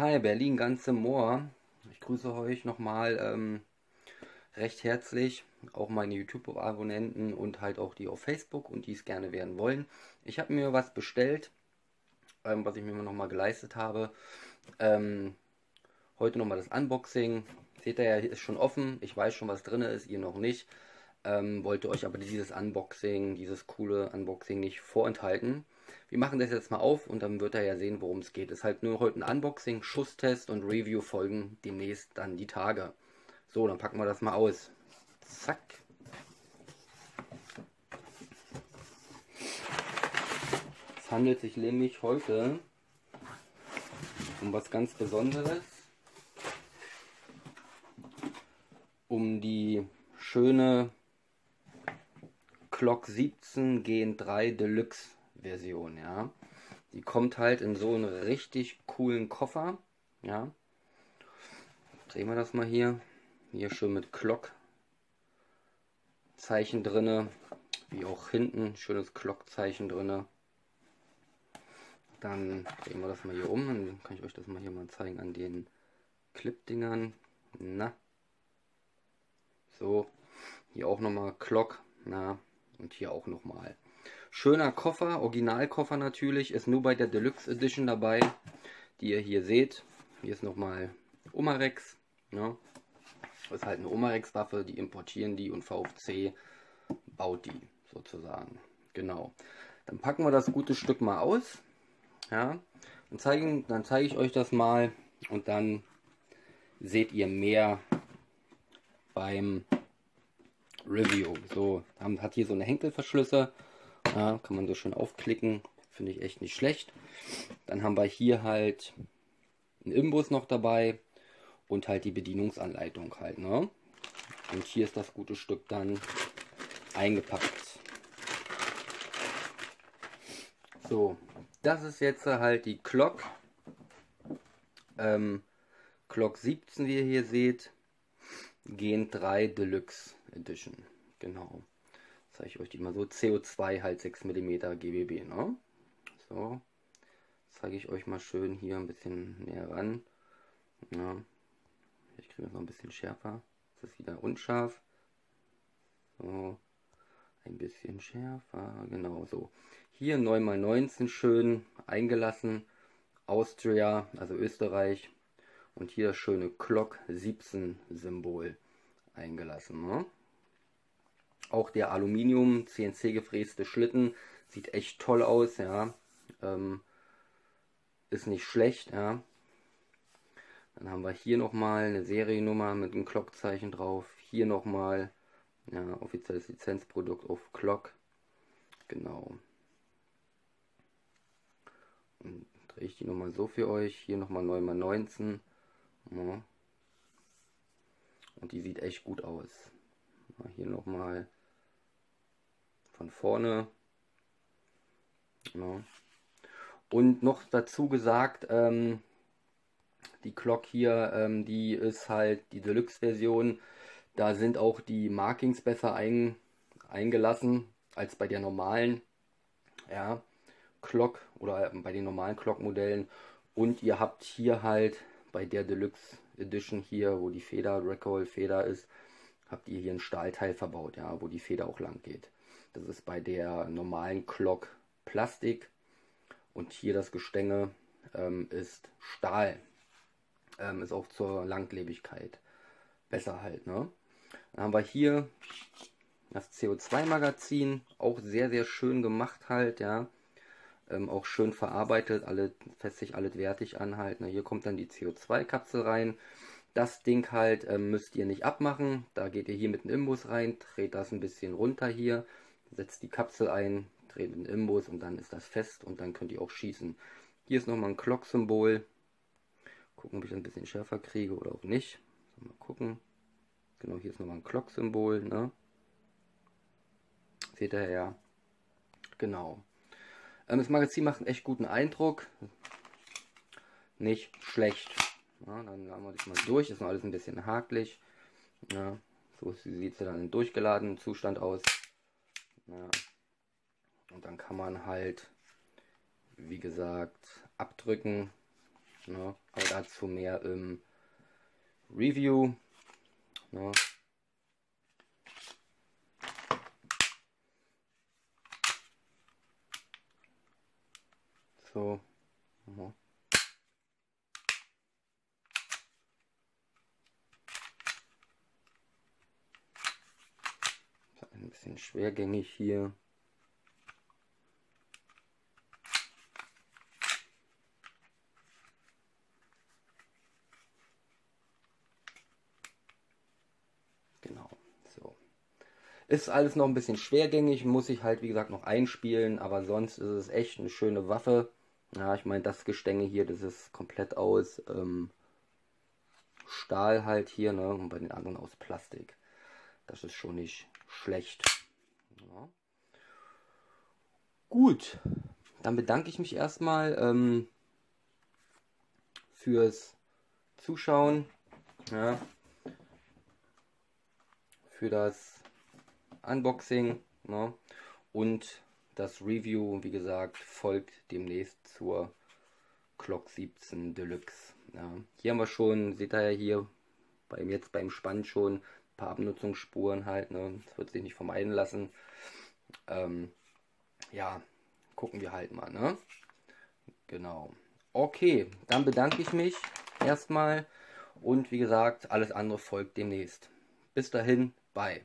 Hi, Berlin ganze Moor. Ich grüße euch nochmal ähm, recht herzlich, auch meine YouTube-Abonnenten und halt auch die auf Facebook und die es gerne werden wollen. Ich habe mir was bestellt, ähm, was ich mir nochmal geleistet habe. Ähm, heute nochmal das Unboxing. Seht ihr ja, ist schon offen. Ich weiß schon, was drin ist, ihr noch nicht. Ähm, wollte euch aber dieses Unboxing, dieses coole Unboxing nicht vorenthalten. Wir machen das jetzt mal auf und dann wird er ja sehen, worum es geht. Ist halt nur heute ein Unboxing, Schusstest und Review folgen demnächst dann die Tage. So, dann packen wir das mal aus. Zack. Es handelt sich nämlich heute um was ganz Besonderes. Um die schöne Clock 17 Gen 3 Deluxe Version, ja. Die kommt halt in so einen richtig coolen Koffer, ja. Drehen wir das mal hier. Hier schön mit Glock Zeichen drinne, wie auch hinten schönes Glockzeichen drinne. Dann drehen wir das mal hier um, dann kann ich euch das mal hier mal zeigen an den Clip-Dingern. Na. So, hier auch nochmal Glock, na, und hier auch nochmal. Schöner Koffer, Originalkoffer natürlich, ist nur bei der Deluxe Edition dabei, die ihr hier seht. Hier ist nochmal Umarex. Ne? Das ist halt eine Umarex-Waffe, die importieren die und VFC baut die sozusagen. Genau. Dann packen wir das gute Stück mal aus. Ja, dann zeige, dann zeige ich euch das mal und dann seht ihr mehr beim Review. So, hat hier so eine Henkelverschlüsse. Ja, kann man so schön aufklicken. Finde ich echt nicht schlecht. Dann haben wir hier halt einen Imbus noch dabei und halt die Bedienungsanleitung halt. Ne? Und hier ist das gute Stück dann eingepackt. So, das ist jetzt halt die Clock. Ähm, Clock 17, wie ihr hier seht. Gen 3 Deluxe Edition. Genau zeige ich euch die mal so. CO2 halt 6 mm GBB, ne? So. Zeige ich euch mal schön hier ein bisschen näher ran. Ja. Ich kriege das noch ein bisschen schärfer. Das ist wieder unscharf. So. Ein bisschen schärfer. Genau so. Hier 9x19 schön eingelassen. Austria, also Österreich. Und hier das schöne Clock 17 Symbol eingelassen. Ne? Auch der Aluminium CNC gefräste Schlitten sieht echt toll aus, ja. Ähm, ist nicht schlecht, ja. Dann haben wir hier nochmal eine Seriennummer mit einem Glockzeichen drauf. Hier nochmal ja, offizielles Lizenzprodukt auf Clock. Genau. Und drehe ich die nochmal so für euch. Hier nochmal 9x19. Ja. Und die sieht echt gut aus. Hier nochmal von vorne. Ja. Und noch dazu gesagt, ähm, die Glock hier, ähm, die ist halt die Deluxe-Version. Da sind auch die Markings besser ein, eingelassen als bei der normalen ja, Glock oder bei den normalen Glock-Modellen. Und ihr habt hier halt bei der Deluxe Edition hier, wo die Feder, Recall Feder ist, habt ihr hier ein Stahlteil verbaut, ja, wo die Feder auch lang geht. Das ist bei der normalen Glock Plastik und hier das Gestänge ähm, ist Stahl. Ähm, ist auch zur Langlebigkeit besser halt. Ne? Dann haben wir hier das CO2-Magazin, auch sehr, sehr schön gemacht halt, ja. Ähm, auch schön verarbeitet, alle, fässt sich alles wertig an halt. Ne? Hier kommt dann die CO2-Kapsel rein. Das Ding halt ähm, müsst ihr nicht abmachen. Da geht ihr hier mit dem Imbus rein, dreht das ein bisschen runter hier setzt die Kapsel ein, dreht den Imbus und dann ist das fest und dann könnt ihr auch schießen. Hier ist nochmal ein Glock-Symbol. Gucken, ob ich ein bisschen schärfer kriege oder auch nicht. Mal gucken. Genau, hier ist nochmal ein Glock-Symbol. Ne? Seht ihr ja. Genau. Ähm, das Magazin macht einen echt guten Eindruck. Nicht schlecht. Ja, dann haben wir das mal durch. Das ist noch alles ein bisschen hakelig. Ja, so sieht es dann in durchgeladenen Zustand aus. Ja. Und dann kann man halt, wie gesagt, abdrücken. Ne? Aber dazu mehr im Review. Ne? So. Mhm. Ein bisschen schwergängig hier. Genau, so. Ist alles noch ein bisschen schwergängig, muss ich halt wie gesagt noch einspielen, aber sonst ist es echt eine schöne Waffe. Ja, ich meine, das Gestänge hier, das ist komplett aus ähm, Stahl halt hier, ne? Und bei den anderen aus Plastik. Das ist schon nicht schlecht. Ja. Gut, dann bedanke ich mich erstmal ähm, fürs Zuschauen. Ja, für das Unboxing. Ne? Und das Review, wie gesagt, folgt demnächst zur Clock 17 Deluxe. Ja. Hier haben wir schon, seht ihr ja hier beim jetzt beim Spann schon paar Abnutzungsspuren halt. Ne? Das wird sich nicht vermeiden lassen. Ähm, ja, gucken wir halt mal. Ne? Genau. Okay, dann bedanke ich mich erstmal und wie gesagt, alles andere folgt demnächst. Bis dahin, bye.